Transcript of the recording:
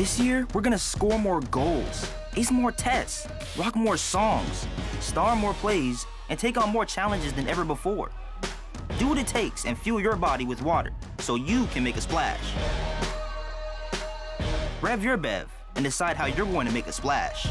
This year, we're gonna score more goals, ace more tests, rock more songs, star more plays, and take on more challenges than ever before. Do what it takes and fuel your body with water so you can make a splash. Rev your Bev and decide how you're going to make a splash.